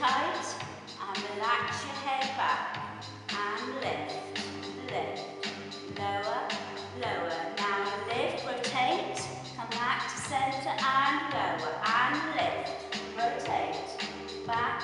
tight and relax your head back and lift, lift, lower, lower. Now lift, rotate, come back to center and lower and lift, rotate, back,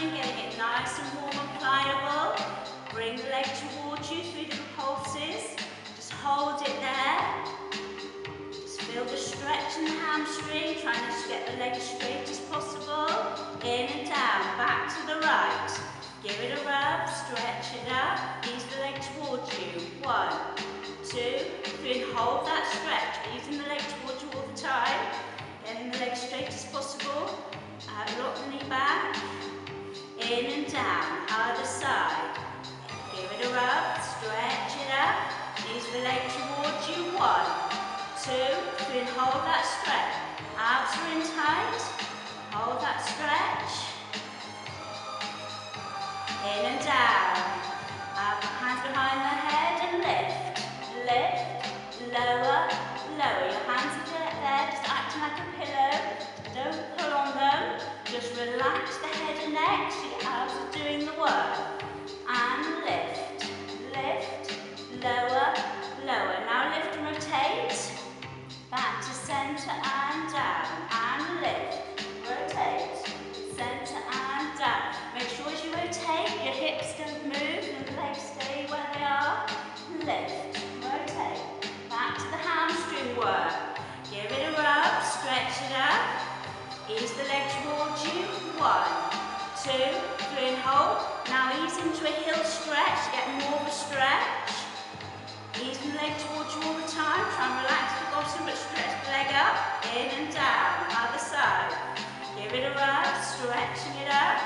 getting it nice and warm and pliable. Bring the leg towards you, through the pulses. Just hold it there. Just feel the stretch in the hamstring, trying to get the leg as straight as possible. In and down, back to the right. Give it a rub, stretch it up. Ease the leg towards you. One, two, three. Hold that stretch, Easing the leg towards you all the time. Getting the leg straight as possible. Uh, lock the knee back in and down, other side. One, two, three, and hold. Now ease into a heel stretch, get more of a stretch. Ease the leg towards you all the time. Try and relax the bottom, but stretch the leg up, in and down. Other side. Give it a rub, stretching it up.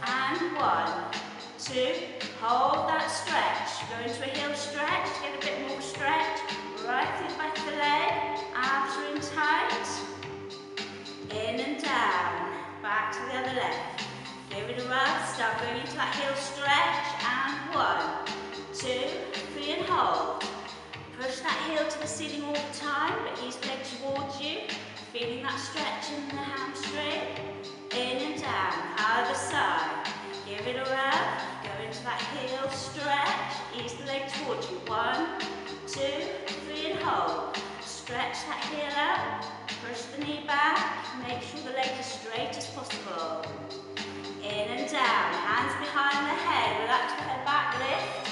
And one, two, hold that stretch. Go into a heel stretch, get a bit more stretch. Right the back of the leg, abs are in tight. In and down, back to the other leg. Give it a rub, start going into that heel stretch, and one, two, three, and hold. Push that heel to the ceiling all the time, but the leg towards you, feeling that stretch in the hamstring. In and down, other side. Give it a rub, go into that heel stretch, ease the leg towards you. One, two, three, and hold. Stretch that heel up, push the knee back, make sure the leg is straight as possible. In and down, hands behind the head, relax the head back, lift,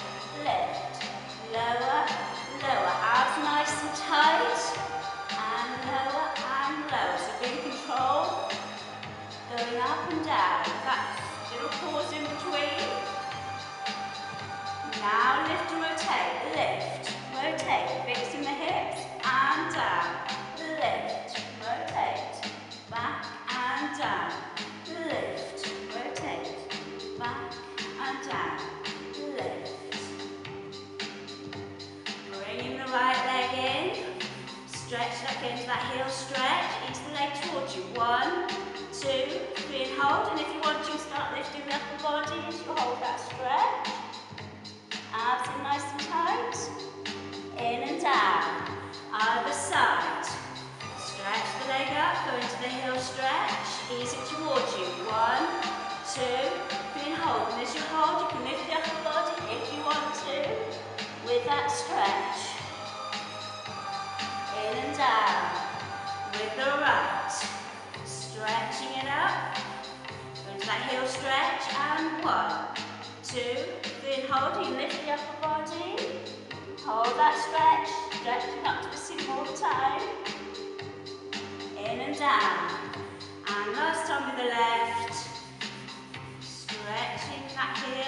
two, three, and hold, and if you want to, start lifting up the body you hold that stretch. Hold that stretch. Stretching up to all the time. In and down. And last time with the left. Stretching that heel